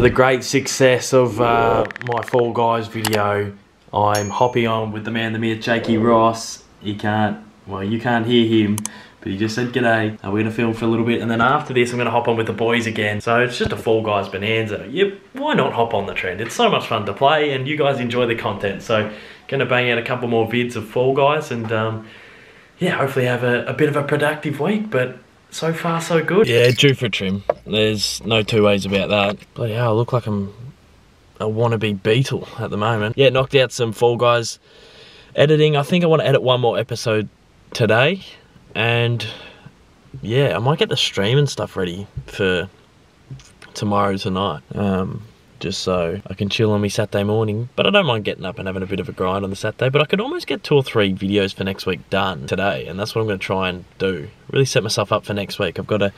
the great success of uh, my Fall Guys video, I'm hopping on with the man, the myth, Jakey Ross. He can't, well, you can't hear him, but he just said g'day. And we're gonna film for a little bit, and then after this, I'm gonna hop on with the boys again. So it's just a Fall Guys bonanza. Yep, why not hop on the trend? It's so much fun to play, and you guys enjoy the content. So gonna bang out a couple more vids of Fall Guys, and um, yeah, hopefully have a, a bit of a productive week. But so far, so good. Yeah, due for trim. There's no two ways about that. Bloody hell, I look like I'm a wannabe Beatle at the moment. Yeah, knocked out some Fall Guys editing. I think I want to edit one more episode today. And yeah, I might get the stream and stuff ready for tomorrow tonight. Um, just so I can chill on me Saturday morning. But I don't mind getting up and having a bit of a grind on the Saturday. But I could almost get two or three videos for next week done today, and that's what I'm going to try and do. Really set myself up for next week. I've got a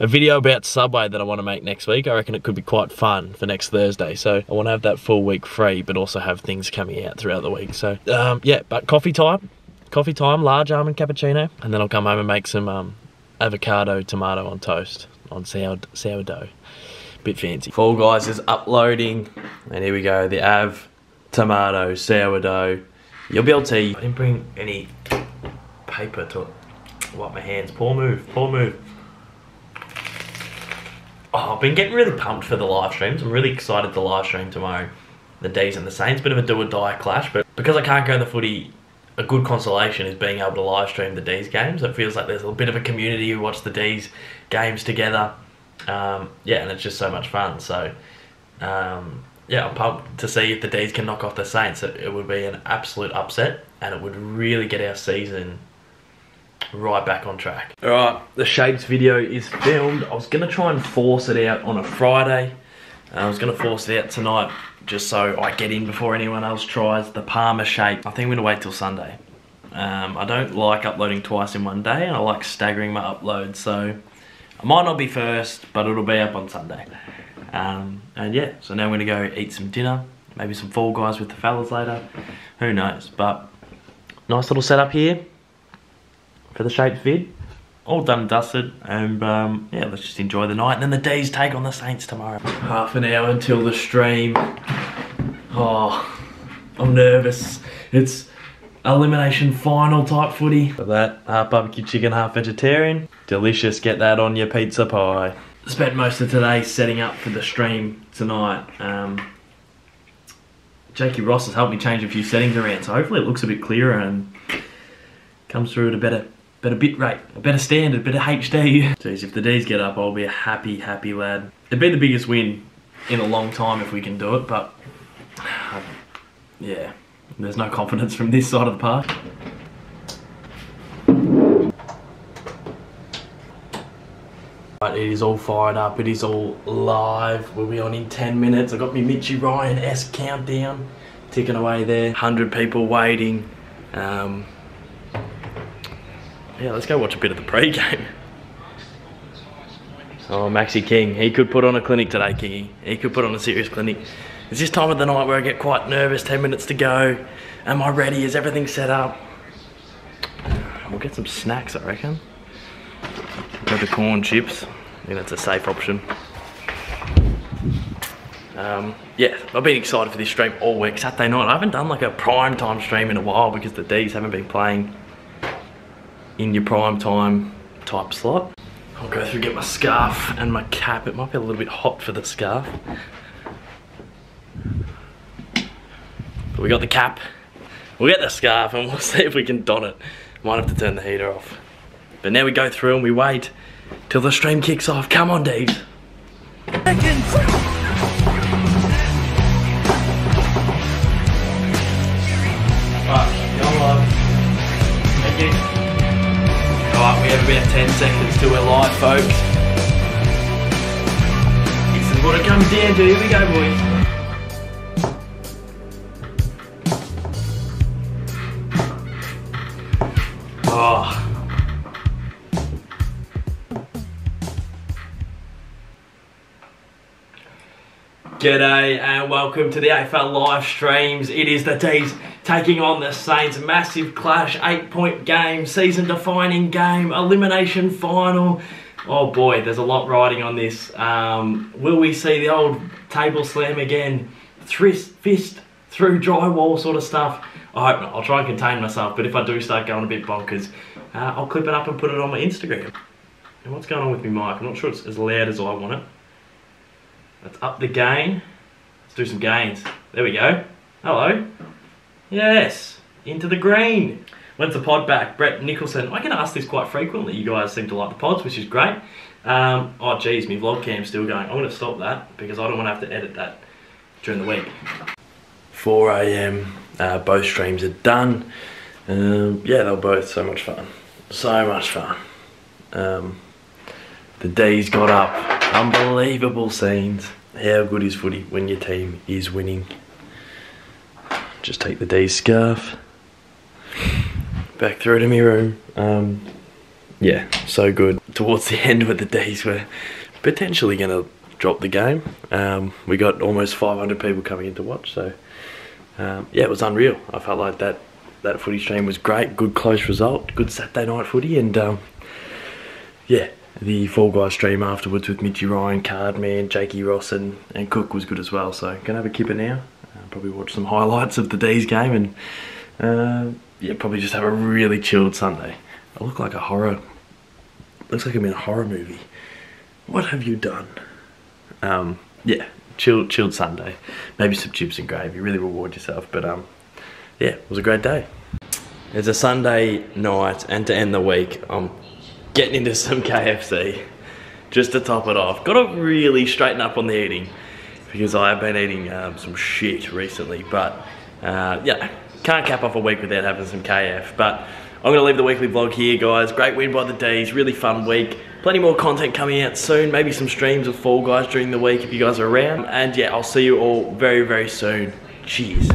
a video about Subway that I want to make next week. I reckon it could be quite fun for next Thursday. So I want to have that full week free, but also have things coming out throughout the week. So um, yeah, but coffee time, coffee time, large almond cappuccino, and then I'll come home and make some um, avocado tomato on toast on sourdough bit fancy. Fall Guys is uploading, and here we go, the Av tomato sourdough. You'll be able to, I didn't bring any paper to wipe my hands. Poor move, poor move. Oh, I've been getting really pumped for the live streams. I'm really excited to live stream tomorrow. The D's and the Saints, bit of a do or die clash, but because I can't go to the footy, a good consolation is being able to live stream the D's games. It feels like there's a bit of a community who watch the D's games together. Um, yeah, and it's just so much fun. So, um, yeah, I'm pumped to see if the D's can knock off the Saints. It, it, would be an absolute upset, and it would really get our season right back on track. All right, the Shapes video is filmed. I was gonna try and force it out on a Friday. I was gonna force it out tonight just so I get in before anyone else tries the Palmer shape. I think I'm gonna wait till Sunday. Um, I don't like uploading twice in one day and I like staggering my uploads so I might not be first, but it'll be up on Sunday. Um, and yeah, so now I'm gonna go eat some dinner, maybe some Fall Guys with the fellas later. Who knows? But nice little setup here for the Shapes vid. All done and dusted, and um, yeah, let's just enjoy the night. And then the D's take on the Saints tomorrow. Half an hour until the stream. Oh, I'm nervous. It's elimination final type footy. For that, half barbecue chicken, half vegetarian. Delicious, get that on your pizza pie. Spent most of today setting up for the stream tonight. Um, Jakey Ross has helped me change a few settings around, so hopefully it looks a bit clearer and comes through at a better better bit rate, a better standard, better HD. Jeez, if the D's get up, I'll be a happy, happy lad. It'd be the biggest win in a long time if we can do it, but yeah. There's no confidence from this side of the park. But it is all fired up, it is all live. We'll be on in 10 minutes. I got me Mitchy Ryan S countdown ticking away there. 100 people waiting. Um, yeah, let's go watch a bit of the pre-game. Oh, Maxi King. He could put on a clinic today, Kingy. He could put on a serious clinic. It's this time of the night where I get quite nervous, 10 minutes to go. Am I ready? Is everything set up? We'll get some snacks, I reckon. Got the corn chips. I think that's a safe option. Um, yeah, I've been excited for this stream all week. Saturday night, I haven't done like a prime time stream in a while because the D's haven't been playing in your prime time type slot. I'll go through get my scarf and my cap. It might be a little bit hot for the scarf. But we got the cap, we'll get the scarf and we'll see if we can don it. Might have to turn the heater off. But now we go through and we wait till the stream kicks off. Come on, Dave. Alright, we have about 10 seconds till we're live, folks. This is what it comes down. Here we go, boys. Ah. G'day and welcome to the AFL live streams. It is the D's taking on the Saints. Massive clash, eight point game, season defining game, elimination final. Oh boy, there's a lot riding on this. Um, will we see the old table slam again? Thrist, fist through drywall sort of stuff. I hope not. I'll try and contain myself, but if I do start going a bit bonkers, uh, I'll clip it up and put it on my Instagram. And what's going on with me mic? I'm not sure it's as loud as I want it. Let's up the gain. Let's do some gains. There we go. Hello. Yes, into the green. When's the pod back? Brett Nicholson. I get asked this quite frequently. You guys seem to like the pods, which is great. Um, oh, geez, my vlog cam's still going. I'm going to stop that because I don't want to have to edit that during the week. 4 a.m. Uh, both streams are done. Um, yeah, they were both so much fun. So much fun. Um, the D's got up. Unbelievable scenes. How good is footy when your team is winning? Just take the D's scarf. Back through to my room. Um, yeah, so good. Towards the end with the D's were potentially going to drop the game. Um, we got almost 500 people coming in to watch, so um, yeah, it was unreal. I felt like that that footy stream was great, good close result, good Saturday night footy, and um, yeah, the Fall Guys stream afterwards with Mitchy Ryan, Cardman, Jakey Ross, and, and Cook was good as well. So gonna have a kipper now. Probably watch some highlights of the D's game, and uh, yeah, probably just have a really chilled Sunday. I look like a horror. Looks like I'm in a horror movie. What have you done? Um, yeah, chilled, chilled Sunday. Maybe some chips and gravy. Really reward yourself. But um, yeah, it was a great day. It's a Sunday night, and to end the week, I'm getting into some KFC just to top it off. Got to really straighten up on the eating because I have been eating um, some shit recently. But uh, yeah, can't cap off a week without having some KF. But I'm going to leave the weekly vlog here, guys. Great win by the D's. Really fun week. Plenty more content coming out soon. Maybe some streams of Fall Guys during the week if you guys are around. And yeah, I'll see you all very, very soon. Cheers.